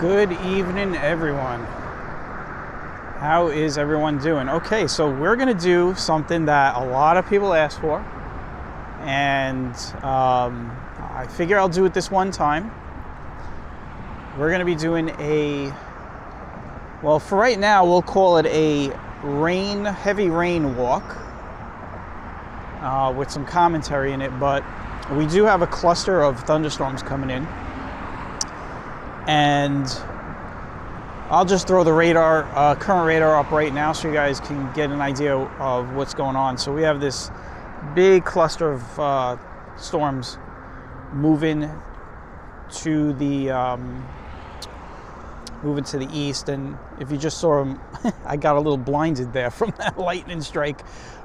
Good evening, everyone. How is everyone doing? Okay, so we're gonna do something that a lot of people ask for, and um, I figure I'll do it this one time. We're gonna be doing a, well, for right now, we'll call it a rain, heavy rain walk uh, with some commentary in it, but we do have a cluster of thunderstorms coming in and I'll just throw the radar, uh, current radar up right now so you guys can get an idea of what's going on. So we have this big cluster of uh, storms moving to the um, moving to the east and if you just saw them I got a little blinded there from that lightning strike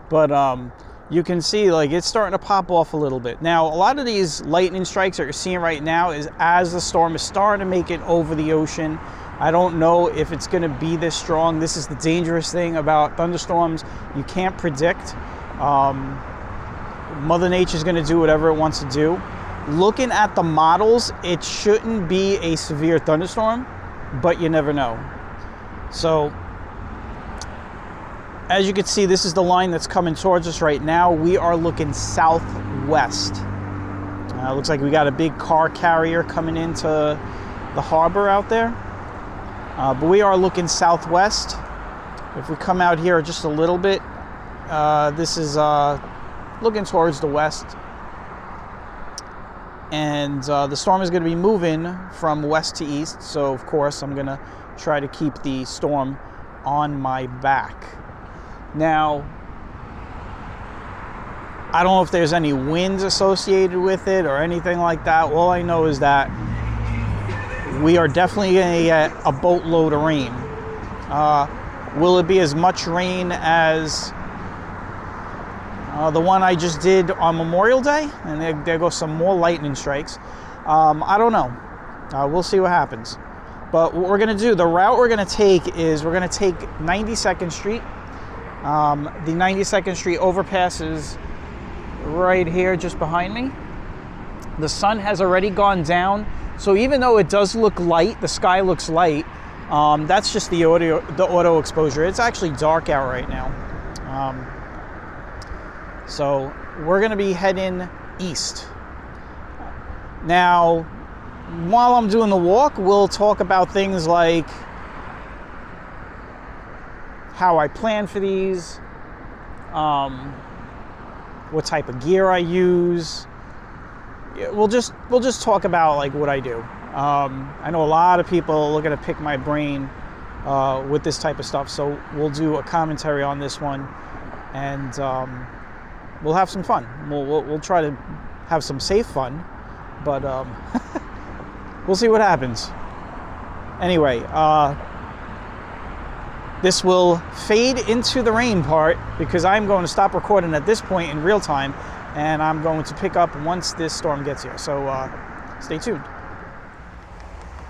but um, you can see like it's starting to pop off a little bit. Now, a lot of these lightning strikes that you're seeing right now is as the storm is starting to make it over the ocean. I don't know if it's going to be this strong. This is the dangerous thing about thunderstorms. You can't predict. Um, Mother Nature is going to do whatever it wants to do. Looking at the models, it shouldn't be a severe thunderstorm, but you never know. So as you can see, this is the line that's coming towards us right now. We are looking southwest. Uh, looks like we got a big car carrier coming into the harbor out there. Uh, but we are looking southwest. If we come out here just a little bit, uh, this is uh, looking towards the west. And uh, the storm is going to be moving from west to east. So, of course, I'm going to try to keep the storm on my back. Now, I don't know if there's any winds associated with it or anything like that. All I know is that we are definitely going to get a boatload of rain. Uh, will it be as much rain as uh, the one I just did on Memorial Day? And there, there go some more lightning strikes. Um, I don't know. Uh, we'll see what happens. But what we're going to do, the route we're going to take is we're going to take 92nd Street um, the 92nd Street overpass is right here just behind me. The sun has already gone down, so even though it does look light, the sky looks light, um, that's just the audio, the auto exposure. It's actually dark out right now. Um, so we're going to be heading east. Now, while I'm doing the walk, we'll talk about things like how I plan for these, um, what type of gear I use. We'll just we'll just talk about like what I do. Um, I know a lot of people looking to pick my brain uh, with this type of stuff, so we'll do a commentary on this one, and um, we'll have some fun. We'll, we'll, we'll try to have some safe fun, but um, we'll see what happens. Anyway. Uh, this will fade into the rain part because I'm going to stop recording at this point in real time and I'm going to pick up once this storm gets here. So uh, stay tuned.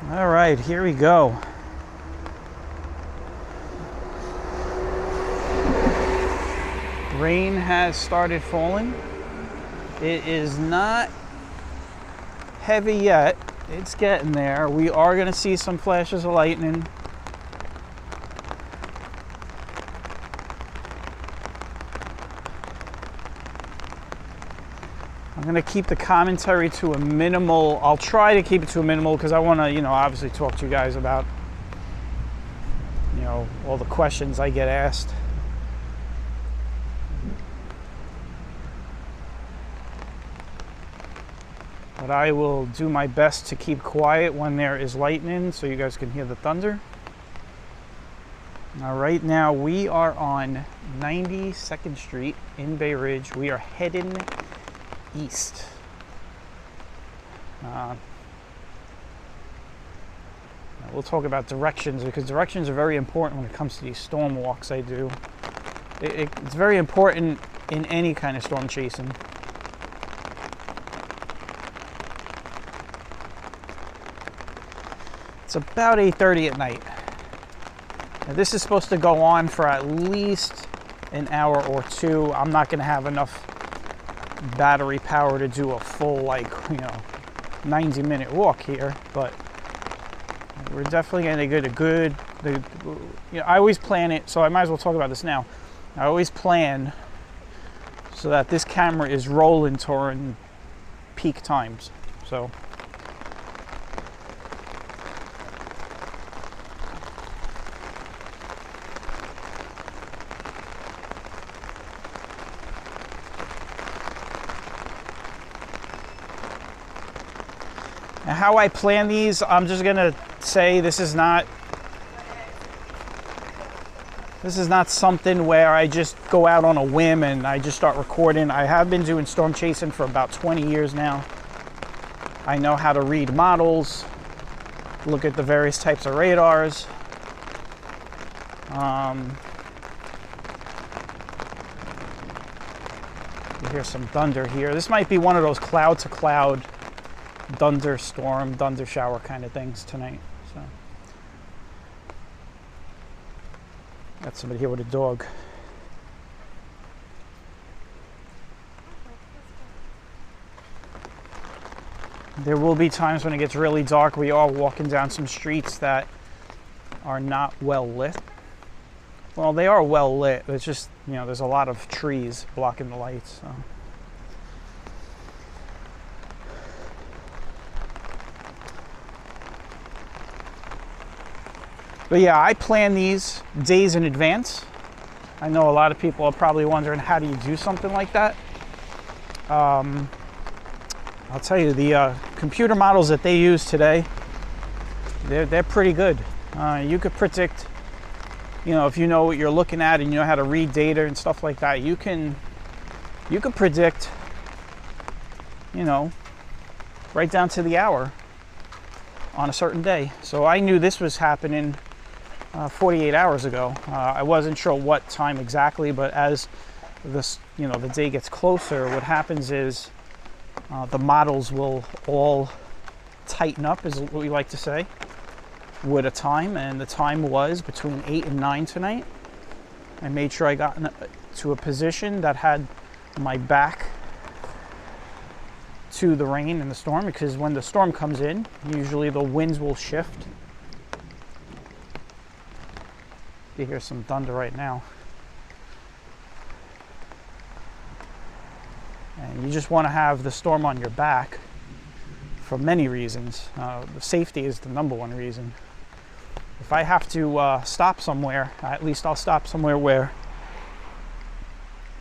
All right, here we go. Rain has started falling. It is not heavy yet. It's getting there. We are going to see some flashes of lightning I'm gonna keep the commentary to a minimal. I'll try to keep it to a minimal because I want to, you know, obviously talk to you guys about, you know, all the questions I get asked. But I will do my best to keep quiet when there is lightning so you guys can hear the thunder. Now, right now we are on 92nd Street in Bay Ridge. We are heading east. Uh, we'll talk about directions because directions are very important when it comes to these storm walks I do. It, it, it's very important in any kind of storm chasing. It's about 8.30 at night. Now this is supposed to go on for at least an hour or two. I'm not going to have enough battery power to do a full like you know 90 minute walk here but we're definitely going to get a good. The, you know, I always plan it, so I might as well talk about this now. I always plan so that this camera is rolling during peak times. So. How I plan these, I'm just gonna say this is not this is not something where I just go out on a whim and I just start recording. I have been doing storm chasing for about 20 years now. I know how to read models, look at the various types of radars. Um, you hear some thunder here. This might be one of those cloud to cloud thunderstorm, thunder shower kind of things tonight. So got somebody here with a dog. There will be times when it gets really dark. We are walking down some streets that are not well lit. Well, they are well lit. It's just, you know, there's a lot of trees blocking the lights. So. But yeah, I plan these days in advance. I know a lot of people are probably wondering how do you do something like that. Um, I'll tell you, the uh, computer models that they use today, they're, they're pretty good. Uh, you could predict, you know, if you know what you're looking at and you know how to read data and stuff like that, you can, you could predict, you know, right down to the hour on a certain day. So I knew this was happening uh, 48 hours ago. Uh, I wasn't sure what time exactly, but as this, you know, the day gets closer, what happens is uh, the models will all tighten up, is what we like to say, with a time, and the time was between 8 and 9 tonight. I made sure I got to a position that had my back to the rain and the storm because when the storm comes in, usually the winds will shift You hear some thunder right now. And you just want to have the storm on your back for many reasons. Uh, safety is the number one reason. If I have to uh, stop somewhere, at least I'll stop somewhere where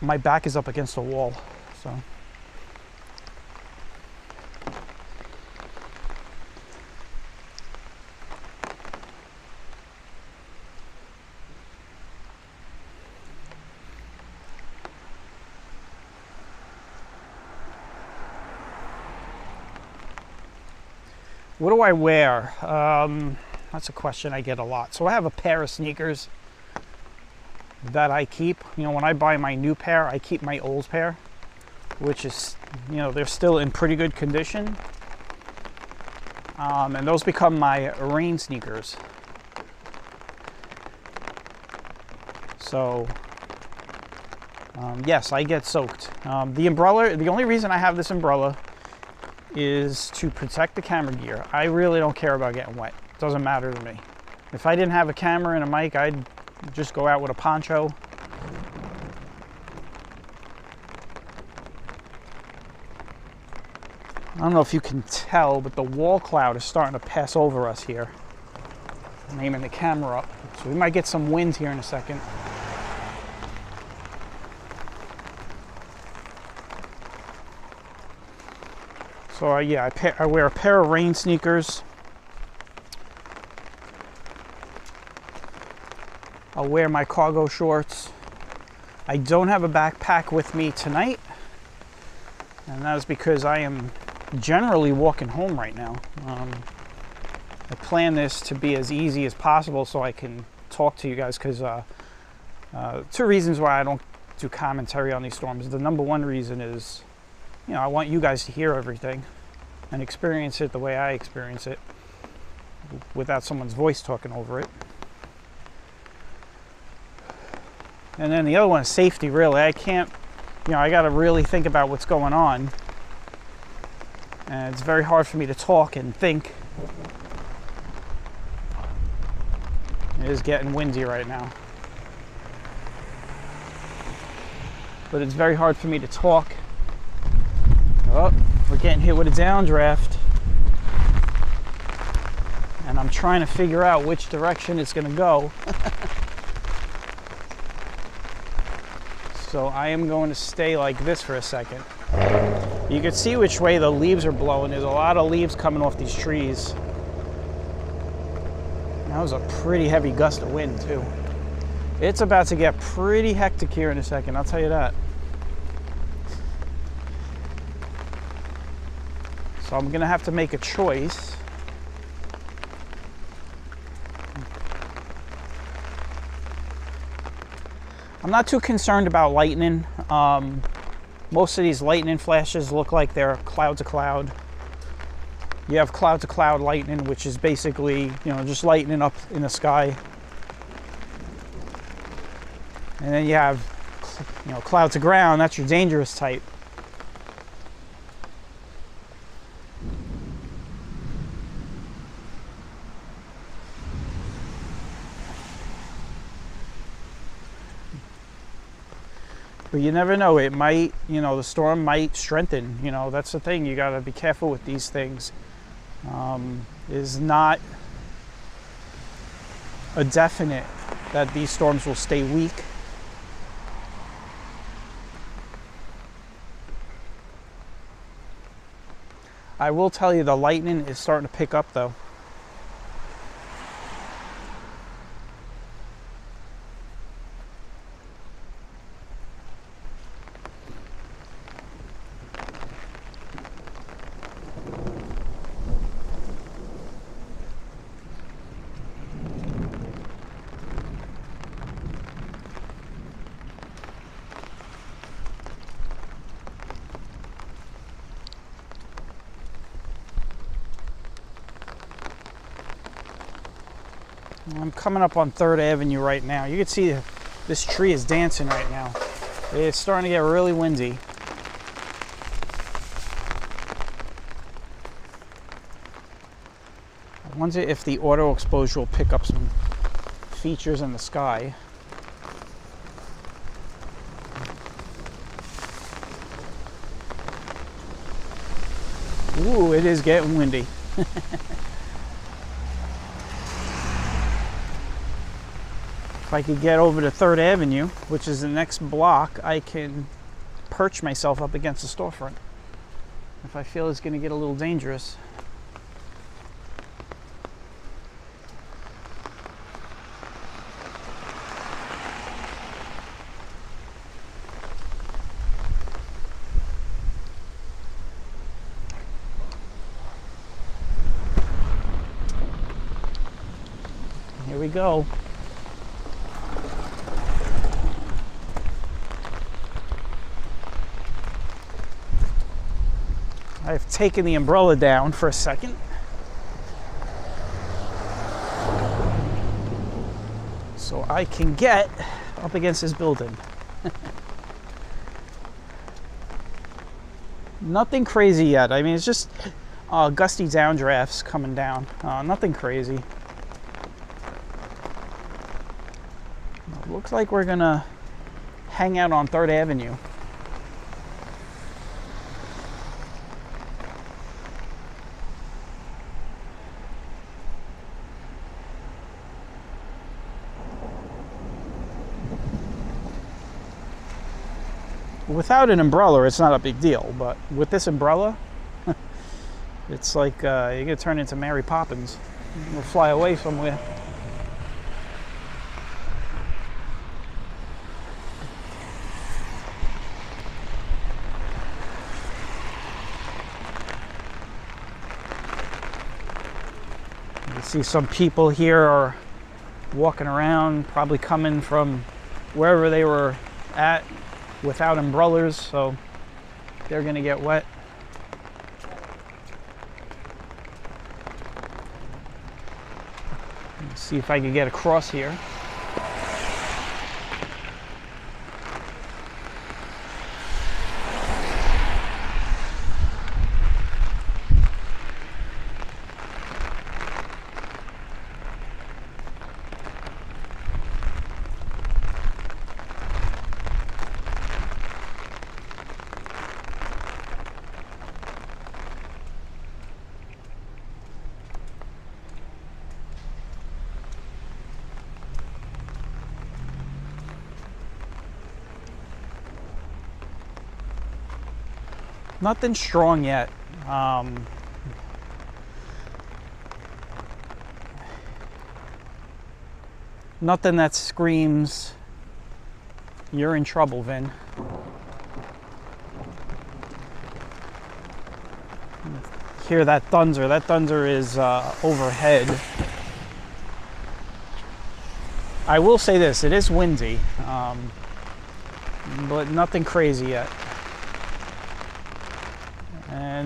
my back is up against a wall. So. What do I wear? Um, that's a question I get a lot. So I have a pair of sneakers that I keep. You know, when I buy my new pair, I keep my old pair, which is, you know, they're still in pretty good condition. Um, and those become my rain sneakers. So, um, yes, I get soaked. Um, the umbrella, the only reason I have this umbrella is to protect the camera gear. I really don't care about getting wet. It doesn't matter to me. If I didn't have a camera and a mic, I'd just go out with a poncho. I don't know if you can tell, but the wall cloud is starting to pass over us here. I'm aiming the camera up. So we might get some wind here in a second. So uh, yeah, I, I wear a pair of rain sneakers. I'll wear my cargo shorts. I don't have a backpack with me tonight. And that is because I am generally walking home right now. Um, I plan this to be as easy as possible so I can talk to you guys because uh, uh, two reasons why I don't do commentary on these storms. The number one reason is you know, I want you guys to hear everything and experience it the way I experience it without someone's voice talking over it. And then the other one is safety, really. I can't, you know, I got to really think about what's going on. And it's very hard for me to talk and think It is getting windy right now. But it's very hard for me to talk. Hit with a downdraft. And I'm trying to figure out which direction it's going to go. so I am going to stay like this for a second. You can see which way the leaves are blowing. There's a lot of leaves coming off these trees. That was a pretty heavy gust of wind too. It's about to get pretty hectic here in a second, I'll tell you that. So I'm gonna have to make a choice. I'm not too concerned about lightning. Um, most of these lightning flashes look like they're cloud to cloud. You have cloud to cloud lightning, which is basically, you know, just lightning up in the sky. And then you have, you know, cloud to ground, that's your dangerous type. But you never know it might you know the storm might strengthen you know that's the thing you got to be careful with these things. Um, is not a definite that these storms will stay weak. I will tell you the lightning is starting to pick up though I'm coming up on 3rd Avenue right now. You can see this tree is dancing right now. It's starting to get really windy. I wonder if the auto exposure will pick up some features in the sky. Ooh, it is getting windy. if I could get over to Third Avenue, which is the next block, I can perch myself up against the storefront. If I feel it's going to get a little dangerous. Here we go. I've the umbrella down for a second. So I can get up against this building. nothing crazy yet. I mean, it's just uh, gusty downdrafts coming down. Uh, nothing crazy. looks like we're gonna hang out on 3rd Avenue. Without an umbrella, it's not a big deal, but with this umbrella, it's like uh, you're gonna turn into Mary Poppins. We'll fly away somewhere. You see some people here are walking around, probably coming from wherever they were at without umbrellas, so they're to get wet. Let's see if I can get across here. Nothing strong yet. Um, nothing that screams, you're in trouble, Vin. Hear that thunder. That thunder is uh, overhead. I will say this it is windy, um, but nothing crazy yet.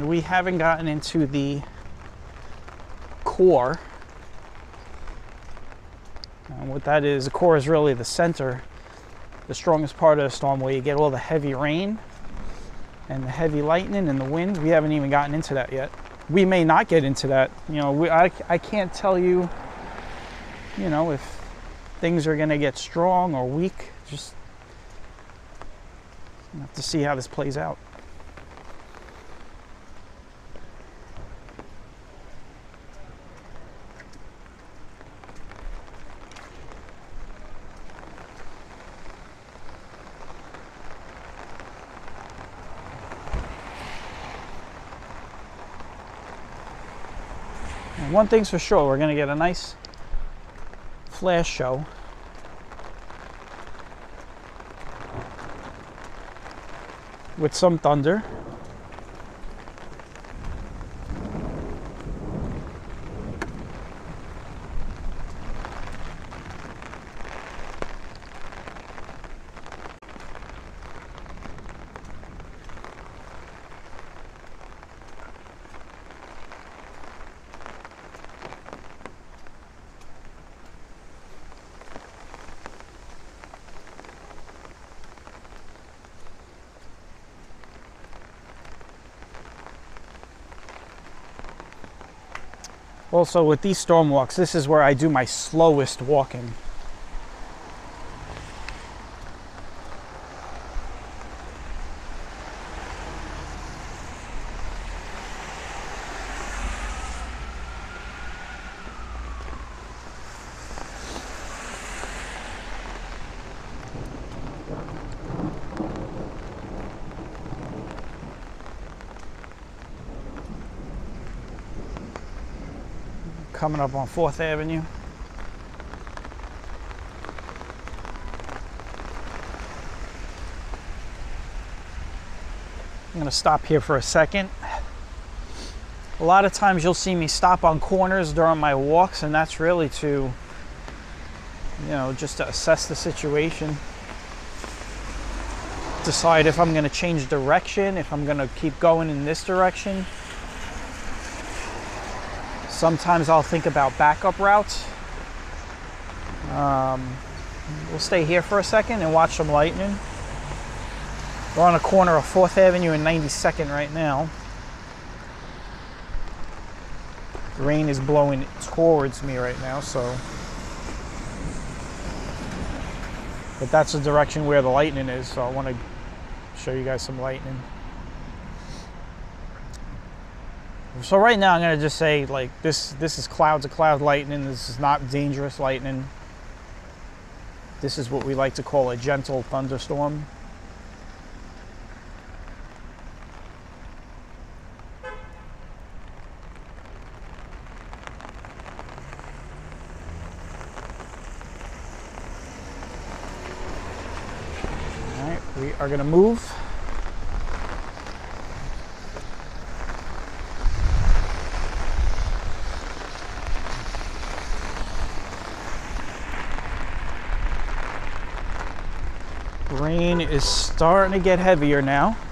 We haven't gotten into the core. And what that is, the core is really the center, the strongest part of the storm where you get all the heavy rain and the heavy lightning and the wind. We haven't even gotten into that yet. We may not get into that. You know, we, I, I can't tell you, you know, if things are going to get strong or weak. Just have to see how this plays out. One thing's for sure, we're going to get a nice flash show. With some thunder. Also with these storm walks, this is where I do my slowest walking. Coming up on 4th Avenue. I'm to stop here for a second. A lot of times you'll see me stop on corners during my walks, and that's really to, you know, just to assess the situation. Decide if I'm to change direction, if I'm to keep going in this direction. Sometimes I'll think about backup routes. Um, we'll stay here for a second and watch some lightning. We're on a corner of 4th Avenue and 92nd right now. The rain is blowing towards me right now, so. But that's the direction where the lightning is, so I want to show you guys some lightning. So right now I'm gonna just say like this this is clouds of cloud lightning. This is not dangerous lightning. This is what we like to call a gentle thunderstorm. All right, we are gonna move. Rain is starting to get heavier now.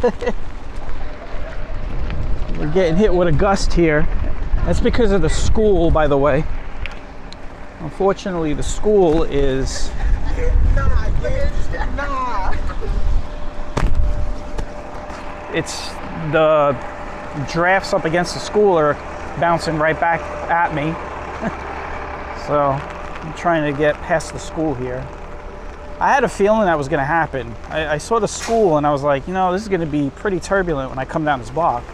We're getting hit with a gust here. That's because of the school, by the way. Unfortunately, the school is it's the drafts up against the school are bouncing right back at me. so I'm trying to get past the school here. I had a feeling that was going to happen. I, I saw the school and I was like, you know, this is going to be pretty turbulent when I come down this block.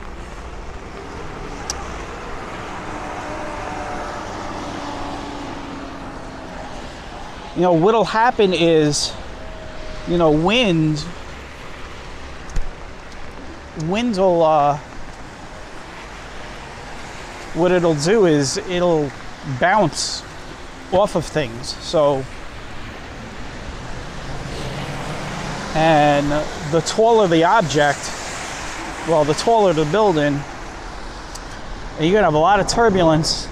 You know, what'll happen is, you know, wind wind will uh, what it'll do is it'll bounce off of things so and the taller the object well the taller the building you're gonna have a lot of turbulence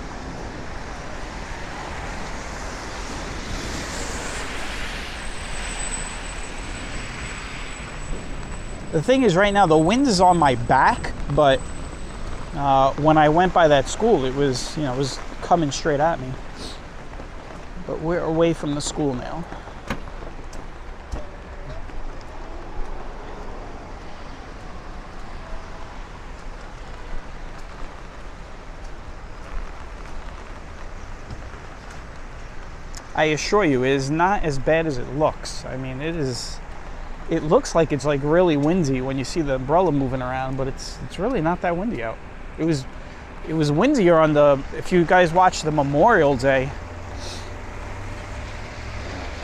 The thing is, right now the wind is on my back, but uh, when I went by that school, it was you know it was coming straight at me. But we're away from the school now. I assure you, it is not as bad as it looks. I mean, it is it looks like it's like really windy when you see the umbrella moving around, but it's it's really not that windy out. It was it was windier on the if you guys watched the Memorial Day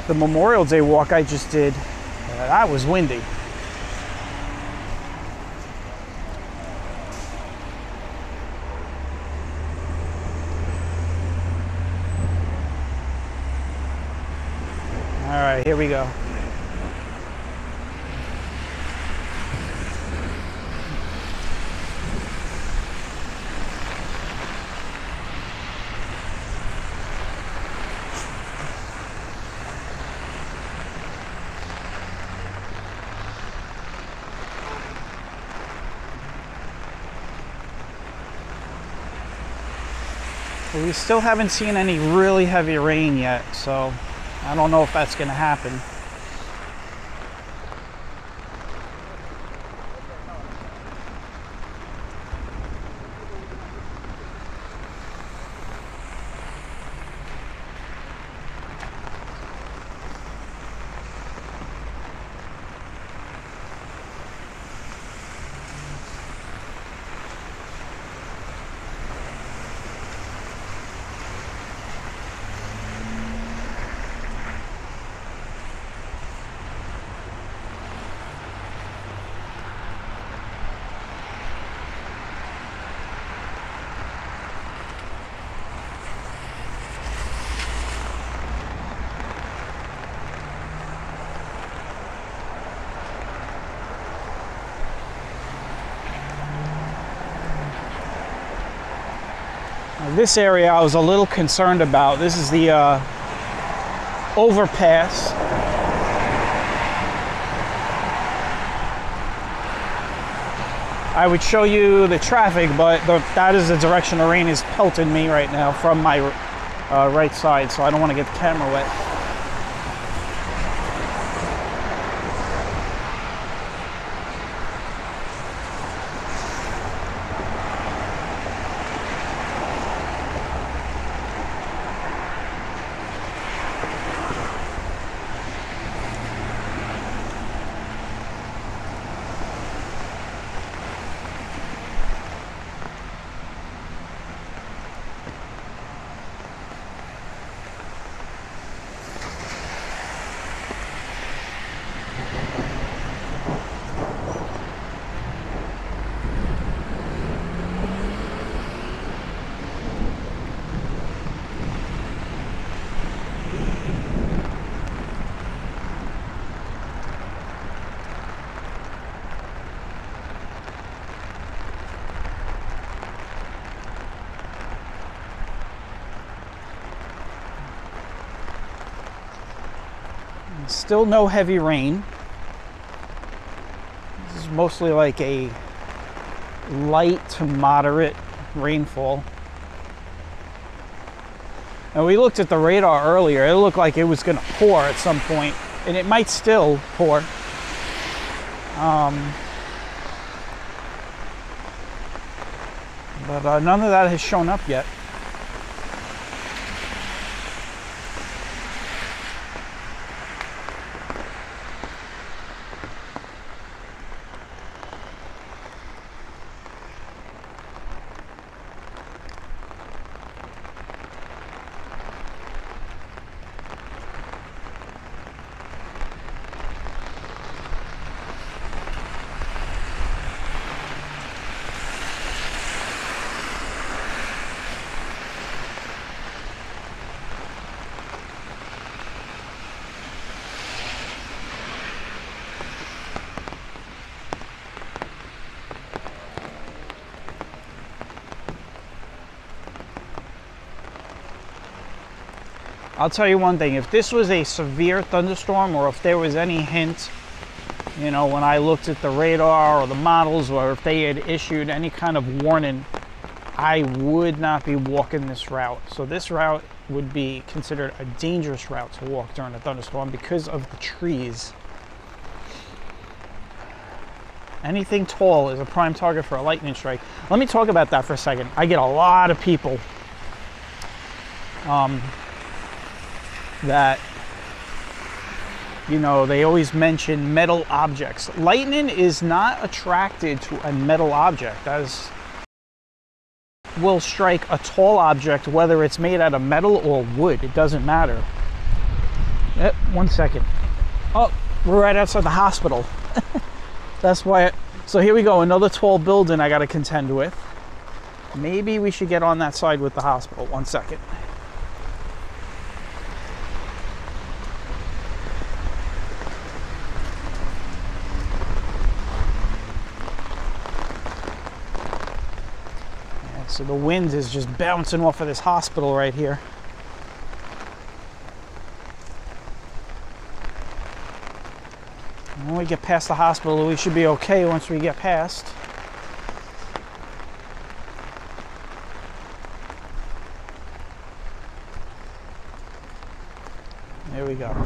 the Memorial Day walk I just did, uh, that was windy. Right, here we go. We still haven't seen any really heavy rain yet, so I don't know if that's going to happen. This area I was a little concerned about. This is the uh, overpass. I would show you the traffic, but the, that is the direction the rain is pelting me right now from my uh, right side, so I don't want to get the camera wet. Still no heavy rain. This is mostly like a light to moderate rainfall. And we looked at the radar earlier. It looked like it was going to pour at some point, and it might still pour. Um, but uh, none of that has shown up yet. I'll tell you one thing if this was a severe thunderstorm or if there was any hint, you know, when I looked at the radar or the models or if they had issued any kind of warning, I would not be walking this route. So, this route would be considered a dangerous route to walk during a thunderstorm because of the trees. Anything tall is a prime target for a lightning strike. Let me talk about that for a second. I get a lot of people um, that you know they always mention metal objects. Lightning is not attracted to a metal object as will strike a tall object whether it's made out of metal or wood it doesn't matter. Eh, one second. Oh we're right outside the hospital. That's why it, so here we go another tall building i got to contend with. Maybe we should get on that side with the hospital. One second So the wind is just bouncing off of this hospital right here. When we get past the hospital, we should be okay once we get past. There we go.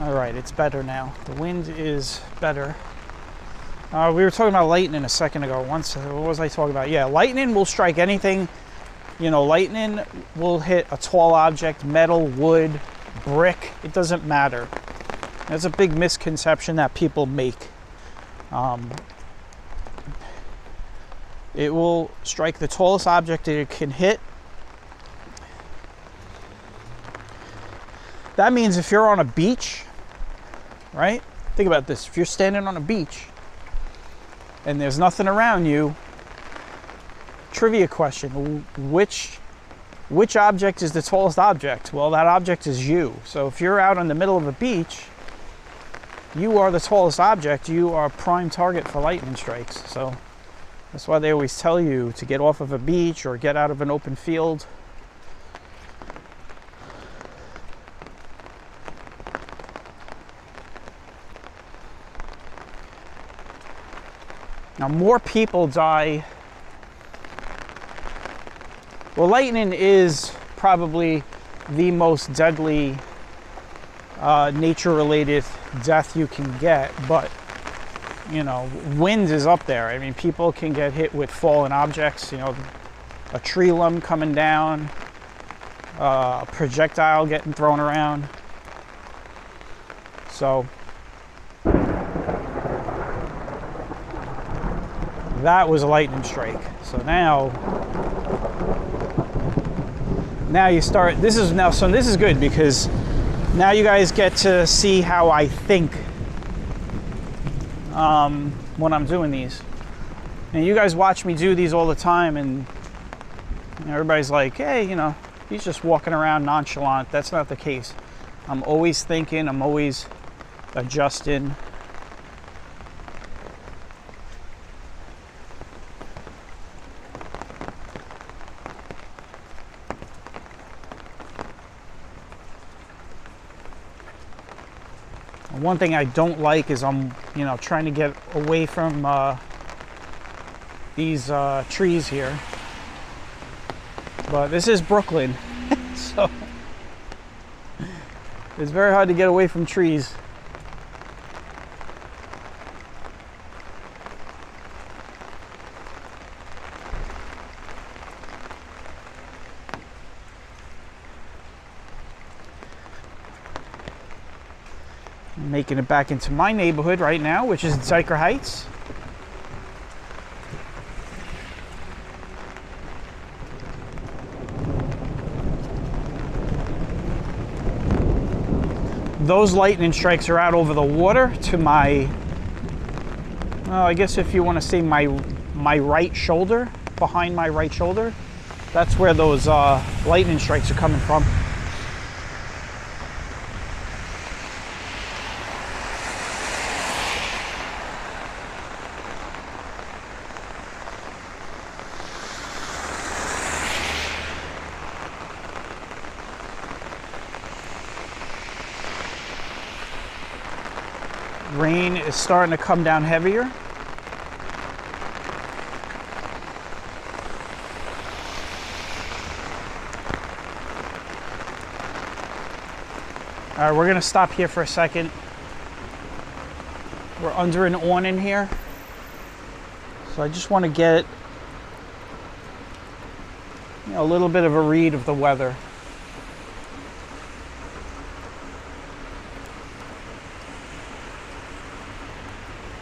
All right, it's better now. The wind is better. Uh, we were talking about lightning a second ago. Once, what was I talking about? Yeah, lightning will strike anything. You know, lightning will hit a tall object, metal, wood, brick. It doesn't matter. That's a big misconception that people make. Um, it will strike the tallest object that it can hit. That means if you're on a beach right? Think about this. If you're standing on a beach and there's nothing around you, trivia question, which which object is the tallest object? Well, that object is you. So if you're out in the middle of a beach, you are the tallest object. You are a prime target for lightning strikes. So that's why they always tell you to get off of a beach or get out of an open field Now, more people die. Well, lightning is probably the most deadly uh, nature related death you can get, but you know, wind is up there. I mean, people can get hit with fallen objects, you know, a tree limb coming down, uh, a projectile getting thrown around. So, that was a lightning strike. So now, now you start, this is now, so this is good because now you guys get to see how I think um, when I'm doing these. And you guys watch me do these all the time and everybody's like, hey, you know, he's just walking around nonchalant. That's not the case. I'm always thinking, I'm always adjusting. One thing I don't like is I'm, you know, trying to get away from uh, these uh, trees here. But this is Brooklyn, so it's very hard to get away from trees. It back into my neighborhood right now, which is Dyker Heights. Those lightning strikes are out over the water to my, well, I guess if you want to say my my right shoulder, behind my right shoulder, that's where those uh, lightning strikes are coming from. Rain is starting to come down heavier. All right, we're gonna stop here for a second. We're under an awning here. So I just wanna get you know, a little bit of a read of the weather.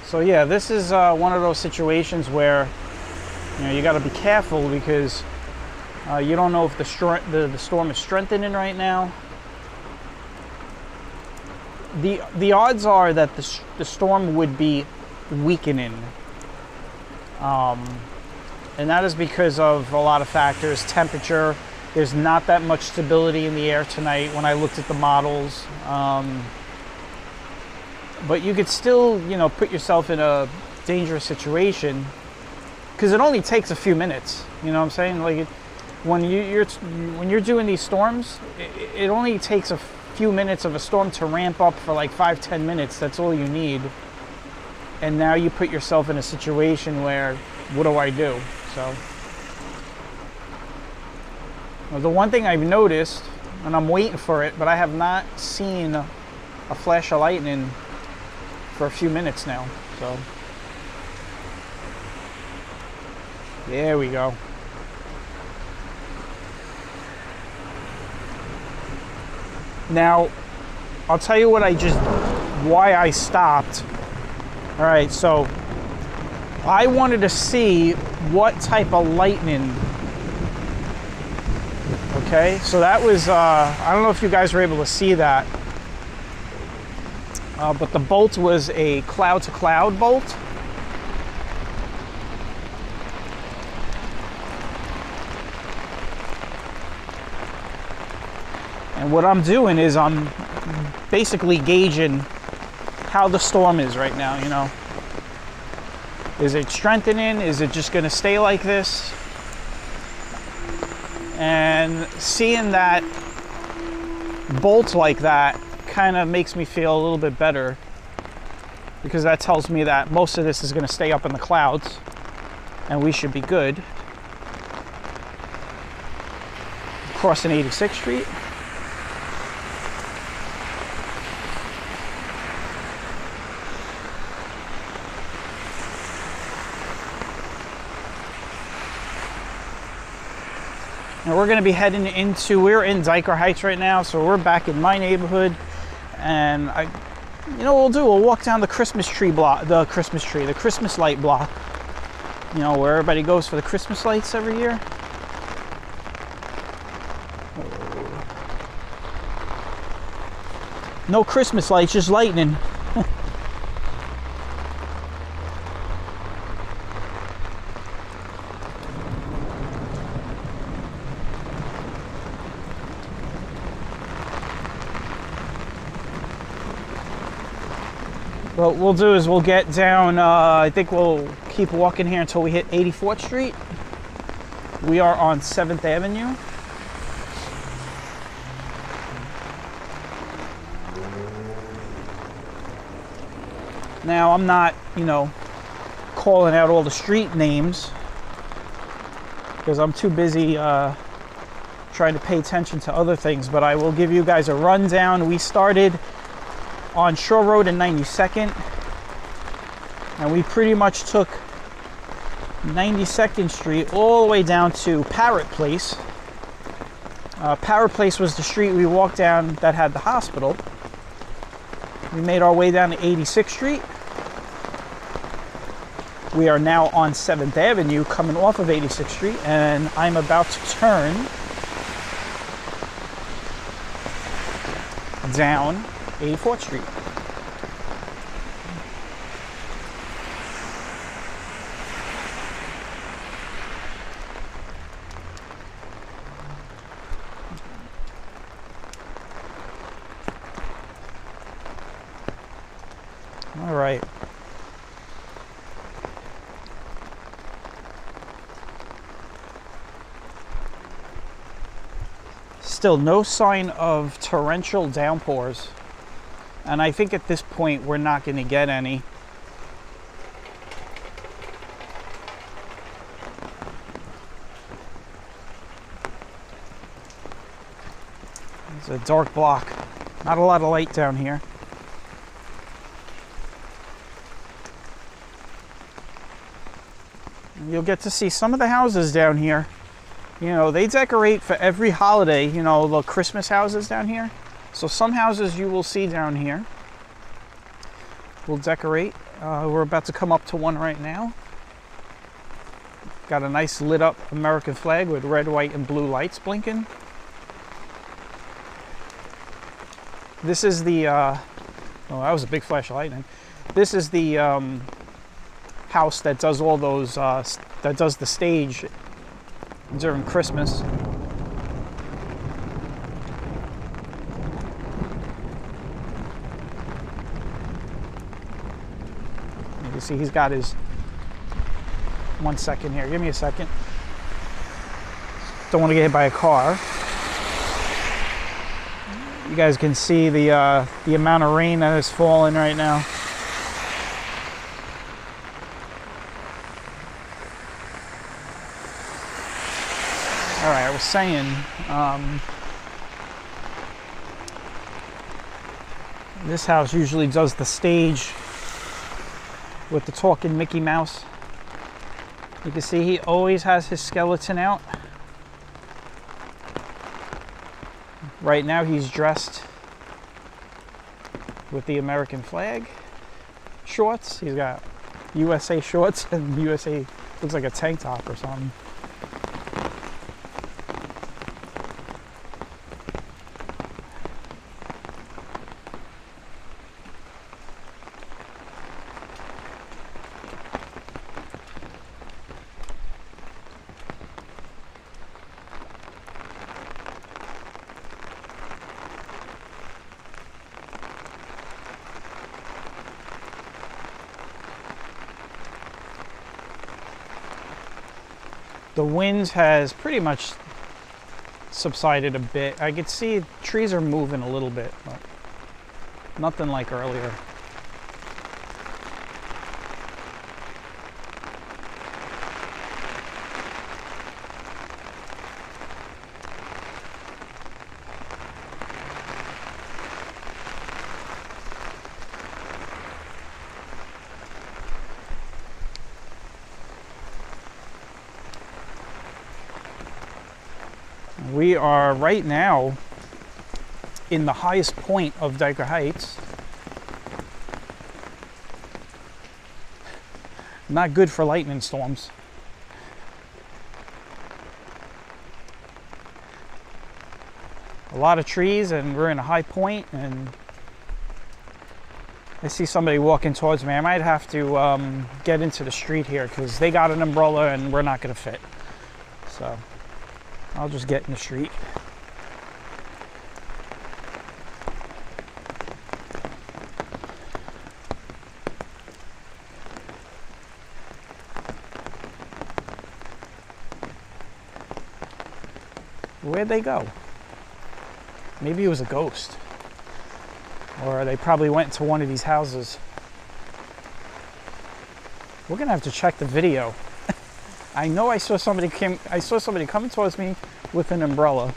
So yeah, this is uh, one of those situations where you know you got to be careful because uh, you don't know if the, the the storm is strengthening right now. the The odds are that the the storm would be weakening, um, and that is because of a lot of factors. Temperature. There's not that much stability in the air tonight. When I looked at the models. Um, but you could still, you know, put yourself in a dangerous situation because it only takes a few minutes. You know what I'm saying? Like it, when you, you're when you're doing these storms, it, it only takes a few minutes of a storm to ramp up for like five, ten minutes. That's all you need. And now you put yourself in a situation where, what do I do? So, well, the one thing I've noticed, and I'm waiting for it, but I have not seen a flash of lightning for a few minutes now. So there we go. Now, I'll tell you what I just why I stopped. All right, so I wanted to see what type of lightning. Okay, so that was uh, I don't know if you guys were able to see that uh, but the bolt was a cloud to cloud bolt. And what I'm doing is I'm basically gauging how the storm is right now, you know. Is it strengthening? Is it just going to stay like this? And seeing that bolt like that kind of makes me feel a little bit better because that tells me that most of this is going to stay up in the clouds and we should be good. Crossing 86th Street. And we're going to be heading into, we're in Dyker Heights right now, so we're back in my neighborhood and I, you know what we'll do? We'll walk down the Christmas tree block, the Christmas tree, the Christmas light block. You know where everybody goes for the Christmas lights every year. No Christmas lights, just lightning. What we'll do is we'll get down, uh, I think we'll keep walking here until we hit 84th Street. We are on 7th Avenue. Now, I'm not, you know, calling out all the street names because I'm too busy uh, trying to pay attention to other things, but I will give you guys a rundown. We started on Shore Road in 92nd, and we pretty much took 92nd Street all the way down to Parrot Place. Uh, Parrot Place was the street we walked down that had the hospital. We made our way down to 86th Street. We are now on 7th Avenue coming off of 86th Street, and I'm about to turn down 84th Street. All right. Still no sign of torrential downpours. And I think at this point we're not going to get any. It's a dark block. Not a lot of light down here. You'll get to see some of the houses down here. You know, they decorate for every holiday, you know, the Christmas houses down here. So some houses you will see down here will decorate. Uh, we're about to come up to one right now. Got a nice lit up American flag with red, white, and blue lights blinking. This is the, uh, oh, that was a big flash of lightning. This is the um, house that does all those, uh, that does the stage during Christmas. See he's got his, one second here, give me a second. Don't want to get hit by a car. You guys can see the, uh, the amount of rain that is falling right now. All right, I was saying, um, this house usually does the stage with the talking Mickey Mouse. You can see he always has his skeleton out. Right now he's dressed with the American flag shorts. He's got USA shorts and USA looks like a tank top or something. The winds has pretty much subsided a bit. I could see trees are moving a little bit, but nothing like earlier. We are right now in the highest point of Dyker Heights. Not good for lightning storms. A lot of trees, and we're in a high point, and I see somebody walking towards me. I might have to um, get into the street here because they got an umbrella and we're not going to fit. So. I'll just get in the street. Where'd they go? Maybe it was a ghost. Or they probably went to one of these houses. We're gonna have to check the video I know I saw somebody came I saw somebody coming towards me with an umbrella.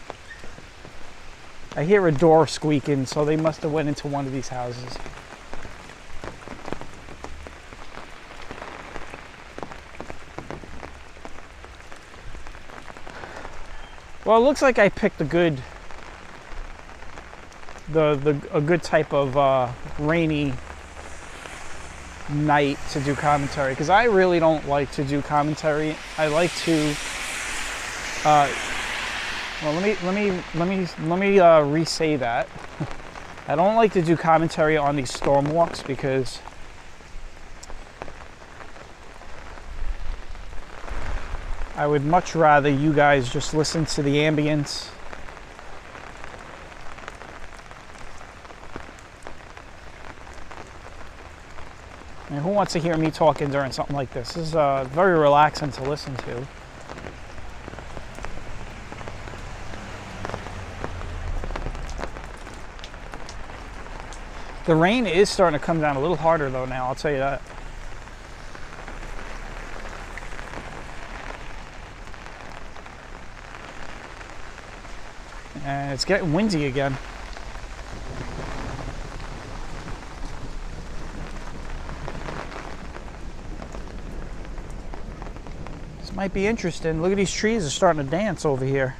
I hear a door squeaking, so they must have went into one of these houses. Well, it looks like I picked a good, the the a good type of uh, rainy night to do commentary because I really don't like to do commentary. I like to. Uh, well, let me let me let me let me uh, re-say that. I don't like to do commentary on these storm walks because I would much rather you guys just listen to the ambience. Wants to hear me talking during something like this? This is uh, very relaxing to listen to. The rain is starting to come down a little harder though now, I'll tell you that. And it's getting windy again. Might be interesting. Look at these trees are starting to dance over here.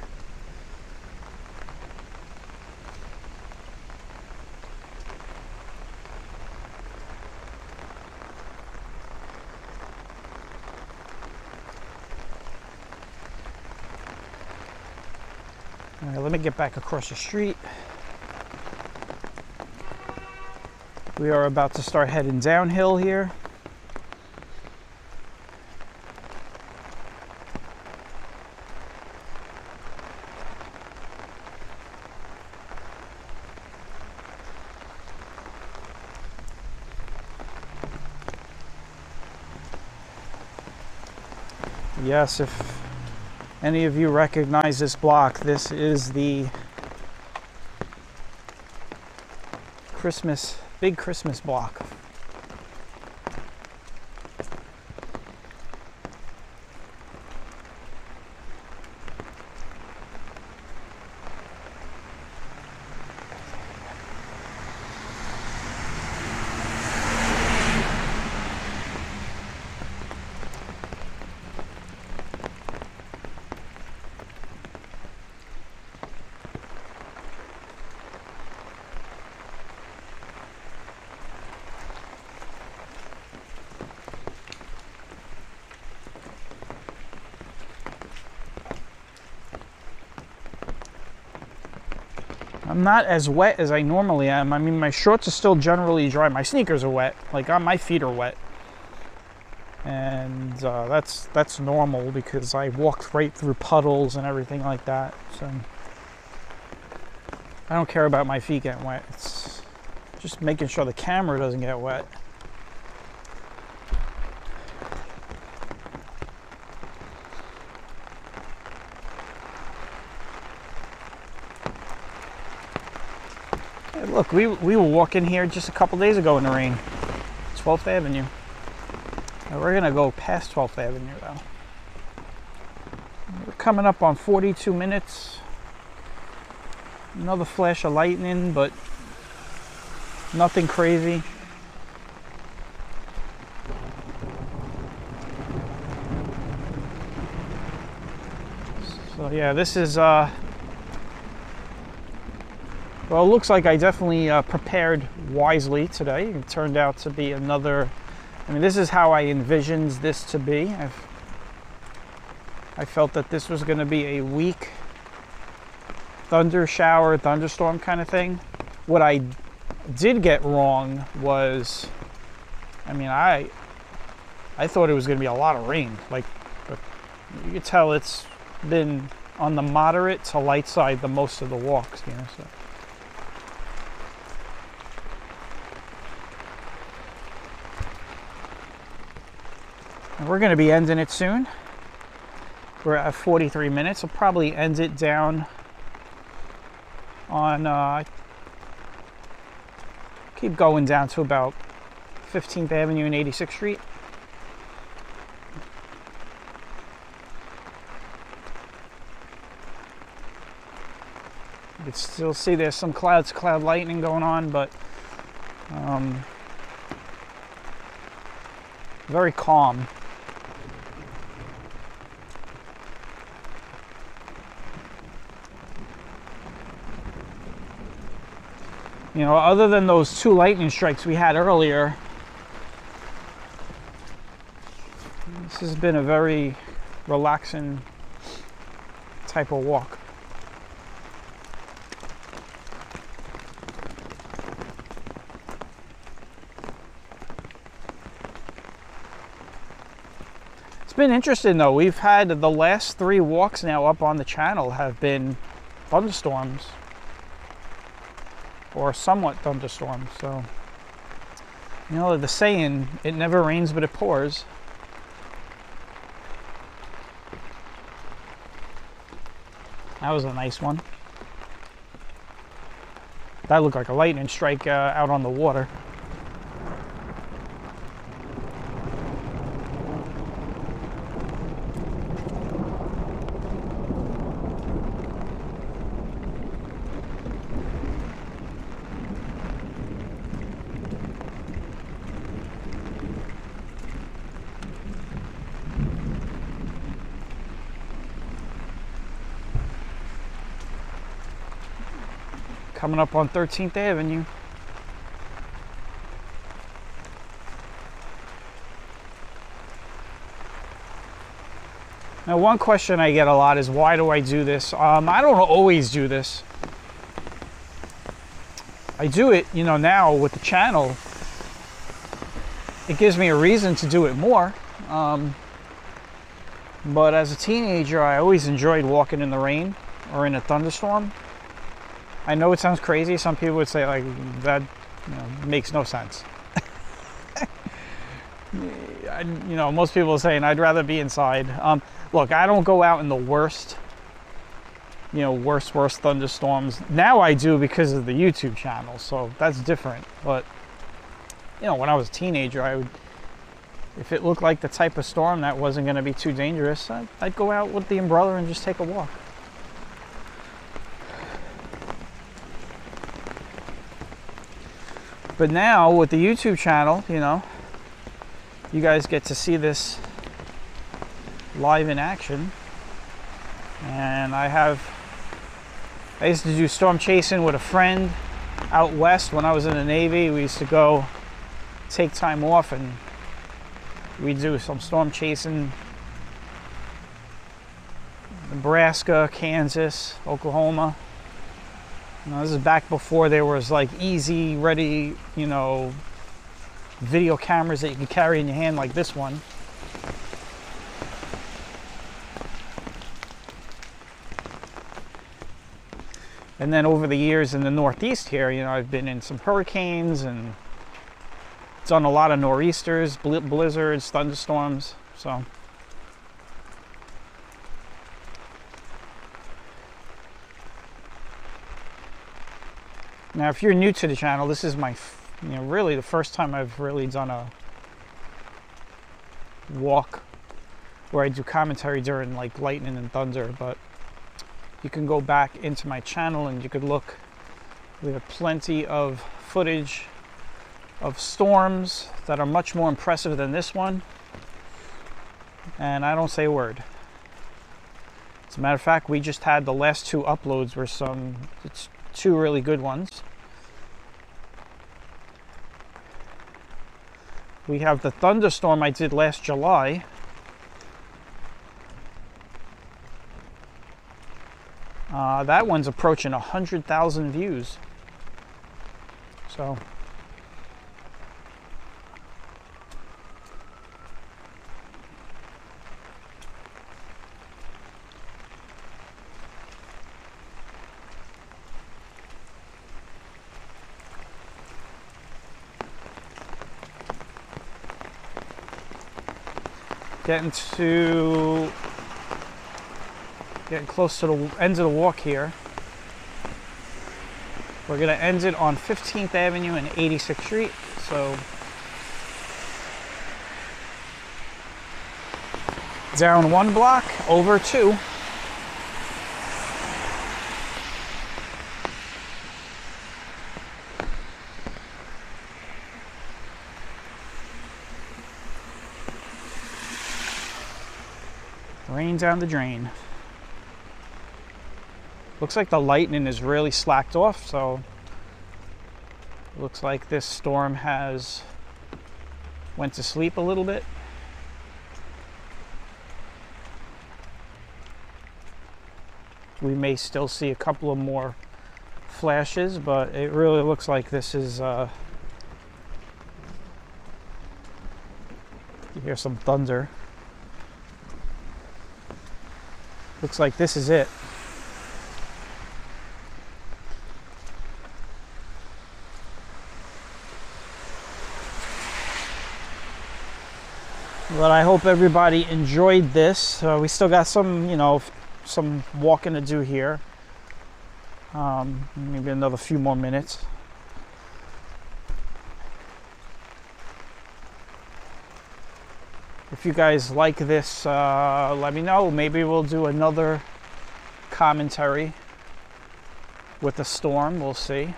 All right, let me get back across the street. We are about to start heading downhill here. Yes, if any of you recognize this block, this is the Christmas, big Christmas block. Not as wet as I normally am. I mean, my shorts are still generally dry. My sneakers are wet. Like, on my feet are wet, and uh, that's that's normal because I walked right through puddles and everything like that. So I don't care about my feet getting wet. It's just making sure the camera doesn't get wet. Hey, look, we, we were walking here just a couple days ago in the rain. 12th Avenue. Now we're gonna go past 12th Avenue though. We're coming up on 42 minutes. Another flash of lightning, but nothing crazy. So yeah, this is uh well, it looks like I definitely uh, prepared wisely today. It turned out to be another. I mean, this is how I envisioned this to be. I've, I felt that this was going to be a weak thunder shower, thunderstorm kind of thing. What I did get wrong was, I mean, I I thought it was going to be a lot of rain. Like, you could tell it's been on the moderate to light side the most of the walks. You know, so. We're going to be ending it soon. We're at 43 minutes. We'll probably end it down on uh, keep going down to about 15th Avenue and 86th Street. You can still see there's some clouds, cloud lightning going on, but um, very calm. You know, other than those two lightning strikes we had earlier, this has been a very relaxing type of walk. It's been interesting though. We've had the last three walks now up on the channel have been thunderstorms or somewhat thunderstorm. So, you know, the saying, it never rains but it pours. That was a nice one. That looked like a lightning strike uh, out on the water. Coming up on 13th Avenue. Now, one question I get a lot is why do I do this? Um, I don't always do this. I do it, you know, now with the channel. It gives me a reason to do it more. Um, but as a teenager, I always enjoyed walking in the rain or in a thunderstorm. I know it sounds crazy. Some people would say like that you know, makes no sense. I, you know, most people are saying I'd rather be inside. Um, look, I don't go out in the worst, you know, worst worst thunderstorms. Now I do because of the YouTube channel, so that's different. But you know, when I was a teenager, I would, if it looked like the type of storm that wasn't going to be too dangerous, I'd, I'd go out with the umbrella and just take a walk. But now with the YouTube channel, you know, you guys get to see this live in action. And I have, I used to do storm chasing with a friend out west when I was in the Navy. We used to go take time off and we'd do some storm chasing. Nebraska, Kansas, Oklahoma. This is back before there was like easy, ready, you know, video cameras that you could carry in your hand like this one. And then over the years in the Northeast here, you know, I've been in some hurricanes and done a lot of nor'easters, blizzards, thunderstorms. So Now, if you're new to the channel, this is my, you know, really the first time I've really done a walk where I do commentary during like lightning and thunder, but you can go back into my channel and you could look. We have plenty of footage of storms that are much more impressive than this one. And I don't say a word. As a matter of fact, we just had the last two uploads were some it's two really good ones. We have the thunderstorm I did last July. Uh, that one's approaching 100,000 views. So getting to getting close to the end of the walk here We're gonna end it on 15th Avenue and 86th Street. So down one block, over two. Rain down the drain. Looks like the lightning is really slacked off, so looks like this storm has went to sleep a little bit. We may still see a couple of more flashes, but it really looks like this is uh, you hear some thunder. Looks like this is it. But I hope everybody enjoyed this. Uh, we still got some, you know, some walking to do here. Um, maybe another few more minutes. If you guys like this, uh, let me know. Maybe we'll do another commentary with the storm. We'll see.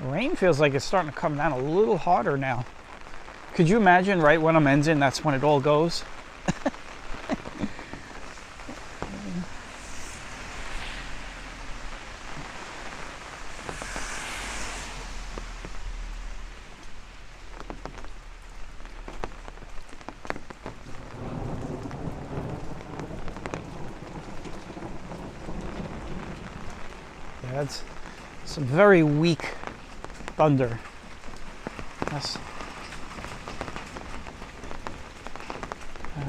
Rain feels like it's starting to come down a little harder now. Could you imagine right when I'm ending, that's when it all goes? That's some very weak thunder. That's,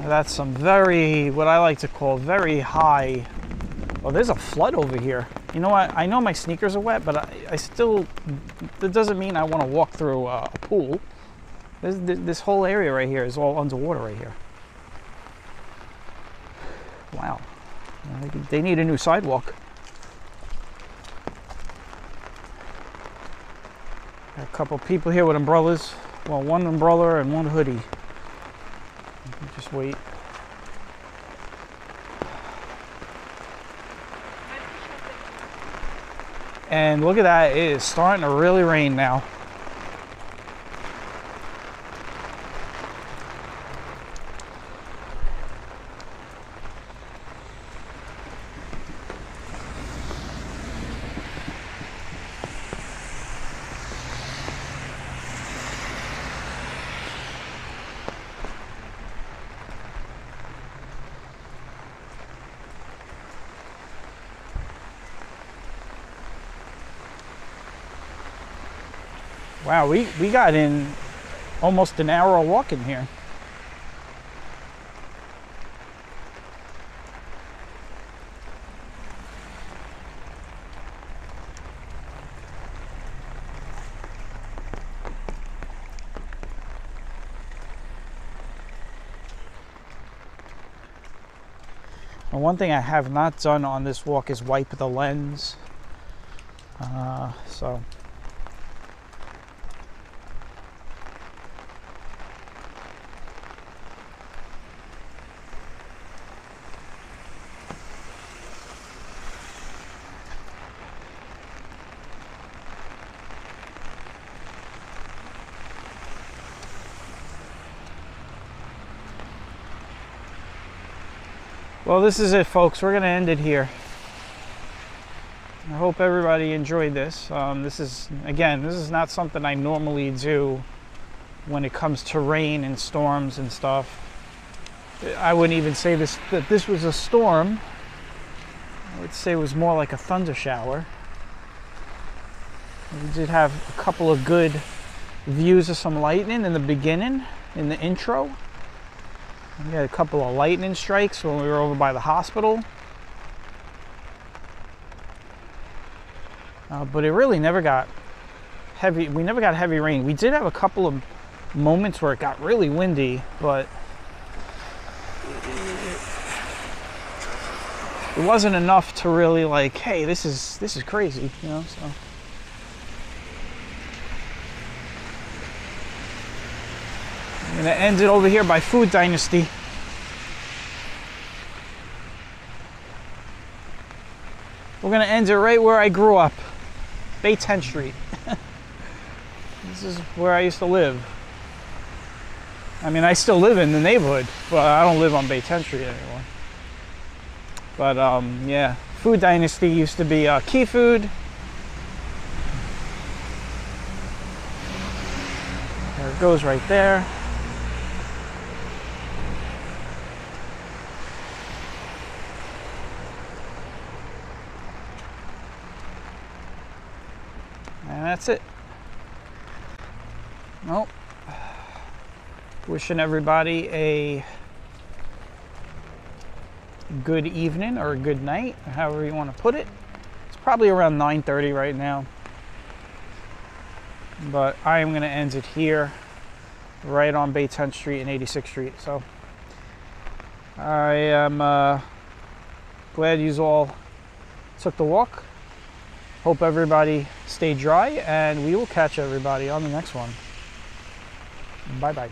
that's some very, what I like to call very high. Oh, there's a flood over here. You know what? I know my sneakers are wet, but I, I still, that doesn't mean I want to walk through uh, a pool. This, this whole area right here is all underwater right here. Wow. They need a new sidewalk. Got a couple people here with umbrellas. Well, one umbrella and one hoodie. Just wait. And look at that, it is starting to really rain now. Wow, we, we got in almost an hour of walking here. One thing I have not done on this walk is wipe the lens. Uh, so Well, this is it, folks. We're going to end it here. I hope everybody enjoyed this. Um, this is, again, this is not something I normally do when it comes to rain and storms and stuff. I wouldn't even say this that this was a storm. I would say it was more like a thunder shower. We did have a couple of good views of some lightning in the beginning, in the intro. We had a couple of lightning strikes when we were over by the hospital. Uh, but it really never got heavy. We never got heavy rain. We did have a couple of moments where it got really windy, but it wasn't enough to really like, hey, this is this is crazy, you know. So. End it over here by Food Dynasty. We're gonna end it right where I grew up, Bay 10 Street. this is where I used to live. I mean, I still live in the neighborhood, but I don't live on Bay 10 Street anymore. But um, yeah, Food Dynasty used to be uh, Key Food. There it goes right there. And that's it. Well, wishing everybody a good evening or a good night, however you want to put it. It's probably around 9:30 right now. But I am going to end it here right on Bay 10th Street and 86th Street. So I am uh, glad you all took the walk. Hope everybody stay dry, and we will catch everybody on the next one. Bye bye.